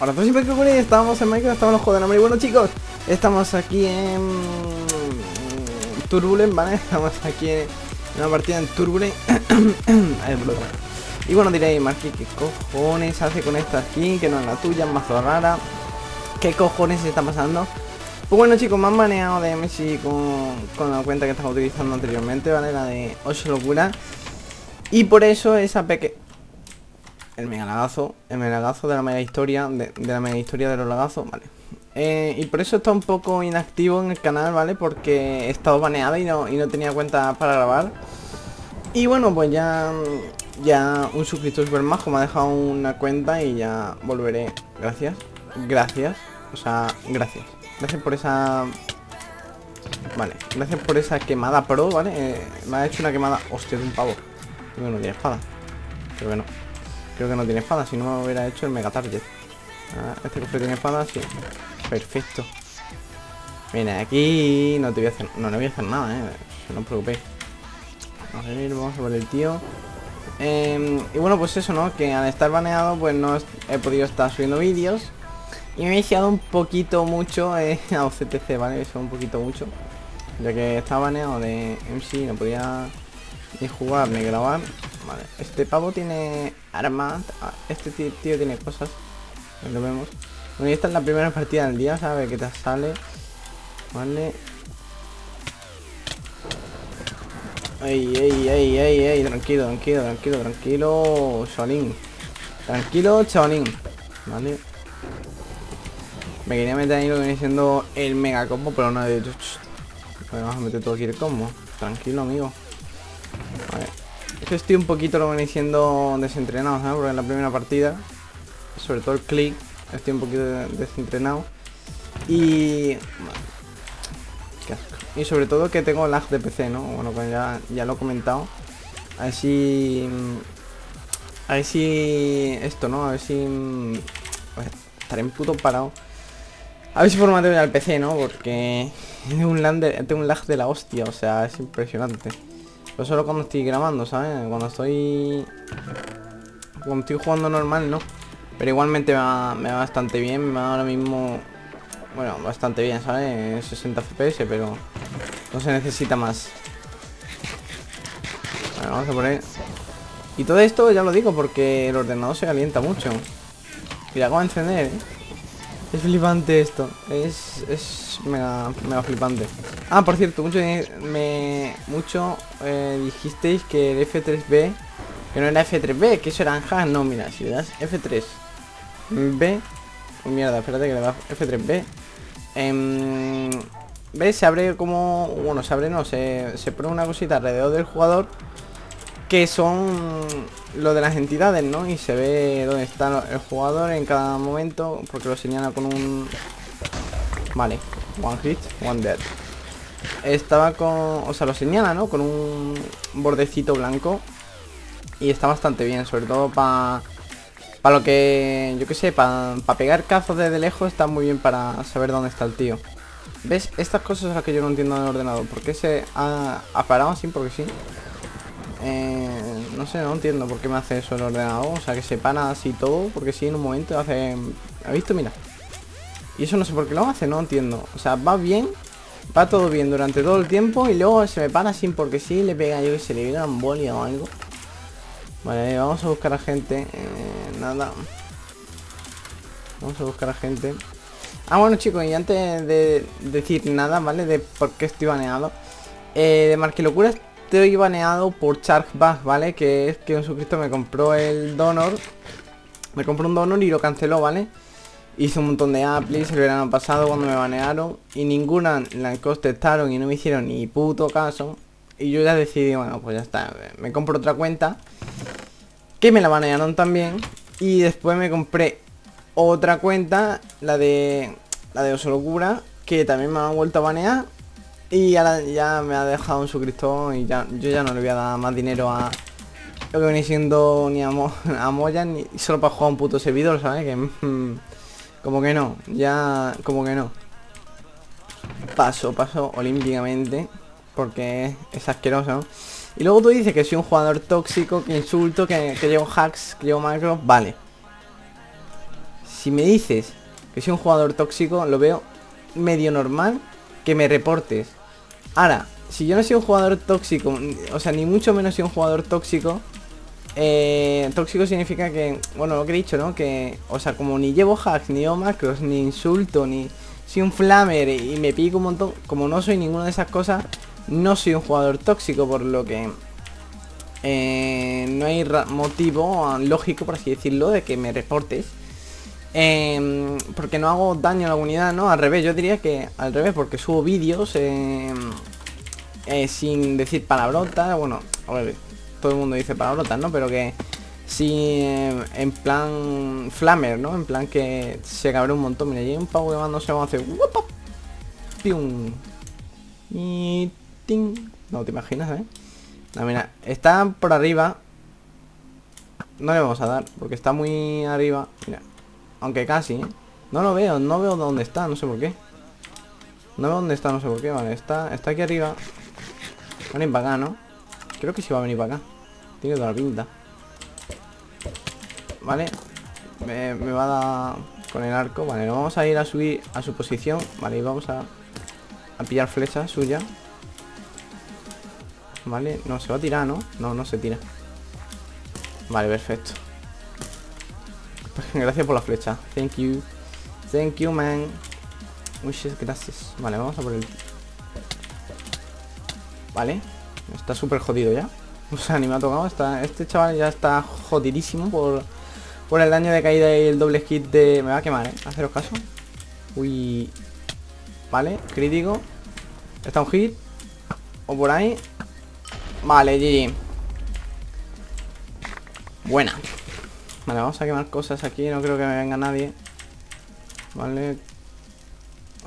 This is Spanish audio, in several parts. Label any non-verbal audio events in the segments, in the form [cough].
Ahora todos siempre que estamos en Minecraft, estamos en los juegos de nombre. Y bueno chicos, estamos aquí en Turbulent, ¿vale? [laughs] Estamos aquí en una partida en Turbulent. [coughs] y bueno diréis, Marky, ¿qué cojones hace con esta skin? Que no es la tuya, es más rara. ¿Qué cojones está pasando? Pues bueno chicos, me han de Messi con, con la cuenta que estaba utilizando anteriormente, ¿vale? La de 8 locura. Y por eso esa pequeña el mega lagazo, el mega lagazo de la mega historia, de, la mega historia de los lagazos, vale. Eh, y por eso está un poco inactivo en el canal, ¿vale? Porque he estado baneado y no, y no tenía cuenta para grabar. Y bueno, pues ya, ya un suscriptor super majo me ha dejado una cuenta y ya volveré. Gracias. Gracias. O sea, gracias. Gracias por esa... Vale, gracias por esa quemada pro, ¿vale? Eh, me ha hecho una quemada... Hostia, de un pavo. Bueno, tiene espada. Pero bueno. Creo que no tiene espada, si no hubiera hecho el Mega Target. Ah, este cofre tiene espada, sí. Perfecto. Mira, aquí no te voy a hacer. No, no voy a hacer nada, eh. No os preocupéis. A ver, vamos a ver el tío. Em, y bueno, pues eso, ¿no? Que al estar baneado, pues no he podido estar subiendo vídeos. Y me he iniciado un poquito mucho eh, [laughs] a OCTC, ¿vale? Eso un poquito mucho. Ya que estaba baneado de MC, no podía ni jugar ni grabar. Este pavo tiene armas. Ah, este tío, tiene cosas. Lo vemos. Bueno, y esta es la primera partida del día, ¿sabes? Que te sale. Vale. Ey, ey, ey, ey, ey, tranquilo, tranquilo, tranquilo, tranquilo, Shaolin. Tranquilo, Shaolin. Vale. Me quería meter ahí lo que viene siendo el mega combo, pero no he dicho. Vamos a meter todo aquí el combo. Tranquilo, amigo. Vale estoy un poquito lo venís siendo desentrenado, ¿sabes? Porque en la primera partida, sobre todo el click, estoy un poquito desentrenado. Y... Y sobre todo que tengo lag de PC, ¿no? Bueno, pues ya, ya lo he comentado. A ver si... A ver si... Esto, ¿no? A ver si... Pues, estaré en puto parado. A ver si formateo ya el PC, ¿no? Porque [laughs] tengo un, tengo un lag de la hostia, o sea, es impresionante. Pero solo cuando estoy grabando, ¿sabes? Cuando estoy... Cuando estoy jugando normal, ¿no? Pero igualmente me va, bastante bien, me va ahora mismo... Bueno, bastante bien, ¿sabes? 60 FPS, pero no se necesita más. Bueno, vamos a poner... Y todo esto ya lo digo porque el ordenador se calienta mucho. Mira, cómo encender, ¿eh? Es flipante esto. Es, es mega, mega flipante. Ah, por cierto, mucho, me, mucho eh, dijisteis que el F3B, que no era F3B, que eso era Anja. No, mira, si das F3B, mierda, espérate que le das F3B. Eh, ¿Ves? Se abre como, bueno, se abre, no, se, se pone una cosita alrededor del jugador que son lo de las entidades, ¿no? Y se ve dónde está el jugador en cada momento, porque lo señala con un... Vale, one hit, one dead. Estaba con... O sea, lo señala, ¿no? Con un bordecito blanco. Y está bastante bien, sobre todo para... Para lo que... Yo qué sé, para pegar cazos desde lejos está muy bien para saber dónde está el tío. ¿Ves? Estas cosas son las que yo no entiendo en el ordenador. ¿Por qué se ha, ha parado así? Porque sí. Eh, no sé, no entiendo por qué me hace eso el ordenador. O sea, que se pana así todo. Porque si en un momento hace... ¿Ha visto? Mira. Y eso no sé por qué lo hace, no entiendo. O sea, va bien. Va todo bien durante todo el tiempo. Y luego se me pana sin porque sí. Le pega yo que se le viene una embolia o algo. Vale, vamos a buscar a gente. Eh, nada. Vamos a buscar a gente. Ah, bueno chicos, y antes de decir nada, ¿vale? De por qué estoy baneado. Eh, de Marquilocuras estoy baneado por Chargeback, ¿vale? Que es que un suscriptor me compró el donor. Me compró un donor y lo canceló, ¿vale? Hice un montón de applis el verano pasado cuando me banearon y ninguna la contestaron y no me hicieron ni puto caso. Y yo ya decidí, bueno, pues ya está, me compro otra cuenta que me la banearon también y después me compré otra cuenta, la de la de Osolocura, que también me han vuelto a banear y ya me ha dejado un suscriptor y ya yo ya no le voy a dar más dinero a lo que viene siendo ni [laughs] a, Moya ni solo para jugar un puto servidor, ¿sabes? Que mm, como que no, ya como que no. Paso, paso olímpicamente porque es asqueroso, ¿no? Y luego tú dices que soy un jugador tóxico, que insulto, que, que llevo hacks, que llevo macros, vale. si me dices que soy un jugador tóxico, lo veo medio normal que me reportes. Ahora, si yo no soy un jugador tóxico, o sea, ni mucho menos soy un jugador tóxico, eh, tóxico significa que, bueno, lo que he dicho, ¿no? Que, o sea, como ni llevo hacks, ni llevo macros, ni insulto, ni soy un flamer y me pico un montón, como no soy ninguna de esas cosas, no soy un jugador tóxico, por lo que eh, no hay motivo lógico, por así decirlo, de que me reportes. Em, porque no hago daño a la comunidad, ¿no? Al revés, yo diría que al revés, porque subo vídeos em, eh, sin decir palabrotas. Bueno, todo el mundo dice palabrotas, ¿no? Pero que si em, en plan flamer, ¿no? En plan que se cabré un montón. Mira, hay un pavo que no se va a hacer... ¡Pium! Y... ¡Ting! No te imaginas, ¿eh? Mira, está por arriba. No le vamos a dar, porque está muy arriba. Mira, aunque casi, ¿eh? No lo veo, no veo dónde está, no sé por qué. No veo dónde está, no sé por qué. Vale, está, está aquí arriba. Venir para acá, ¿no? Creo que sí va a venir para acá. Tiene toda la pinta. Vale. Me, me va a dar con el arco. Vale, nos vamos a ir a subir a su posición. Vale, y vamos a, a pillar flecha suya. Vale, no, se va a tirar, ¿no? No, no se tira Vale, perfecto [laughs] Gracias por la flecha. Thank you. Thank you, man. Muchas gracias. Vale, vamos a por el... Vale. Está súper jodido ya. [laughs] O sea, ni me ha tocado. Está... Este chaval ya está jodidísimo por... Por el daño de caída y el doble hit de... Me va a quemar, ¿eh? Haceros caso. Uy. Vale, crítico. Está un hit. O por ahí. Vale, GG Buena Vale, vamos a quemar cosas aquí No creo que me venga nadie. Vale.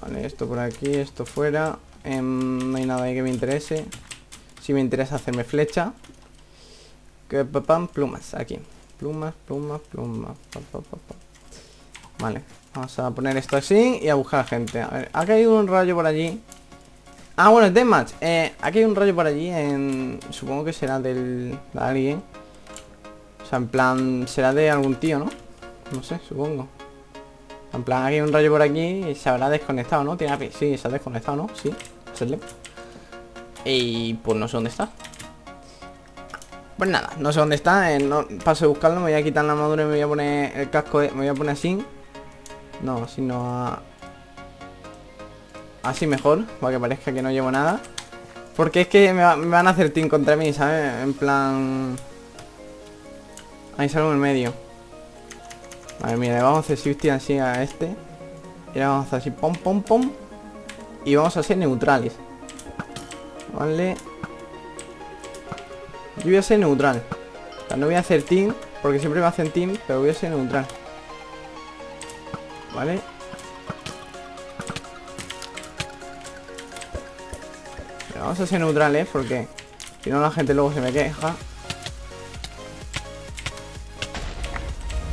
Vale, esto por aquí, esto fuera. Em, No hay nada ahí que me interese. Si me interesa hacerme flecha. Que papam, plumas, aquí. Plumas, plumas, plumas Vale, vamos a poner esto así Y a buscar gente. A ver, ha caído un rayo por allí. Ah, bueno, es Deathmatch. Eh, aquí hay un rayo por allí. Supongo que será del... de alguien. O sea, en plan... Será de algún tío, ¿no? No sé, supongo. En plan, hay un rayo por aquí y se habrá desconectado, ¿no? Tiene Sí, se ha desconectado, ¿no? Sí, hacerle. Y pues no sé dónde está. Pues nada, no sé dónde está. Eh, paso de buscarlo, me voy a quitar la armadura y me voy a poner el casco. Me voy a poner así. No, así no a... Así mejor, para que parezca que no llevo nada Porque es que me, van a hacer team contra mí, ¿sabes? En plan... Ahí salgo en medio. Vale, mira, le vamos a hacer shifting así a este. Y le vamos a hacer así, pom, pom, pom. Y vamos a ser neutrales. Vale. Yo voy a ser neutral. O sea, no voy a hacer team Porque siempre me hacen team Pero voy a ser neutral. Vale. Vamos a ser neutrales porque si no la gente luego se me queja.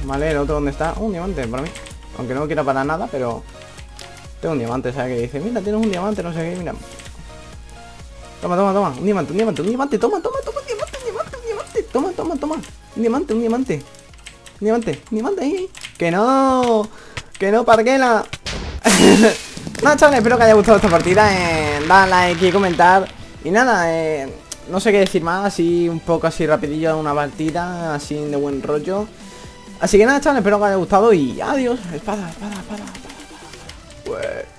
Vale, el otro dónde está. un diamante para mí. Aunque no quiera para nada, pero tengo un diamante, ¿sabes? Que dice, mira, tienes un diamante, no sé qué, mira. Toma, toma, toma. Un diamante, un diamante, un diamante. Toma, toma, toma, un diamante, un diamante, un diamante. Toma, toma, toma. Un diamante, un diamante. Un diamante, un diamante ahí. Que no. Que no, parquela. [laughs] Nada, chavales, espero que haya gustado esta partida. Eh, like y comentar. Y nada, eh, no sé qué decir más. Así un poco así rapidillo una partida, así de buen rollo. Así que nada, chavales, espero que haya gustado y adiós. Espada, espada, espada, espada. espada.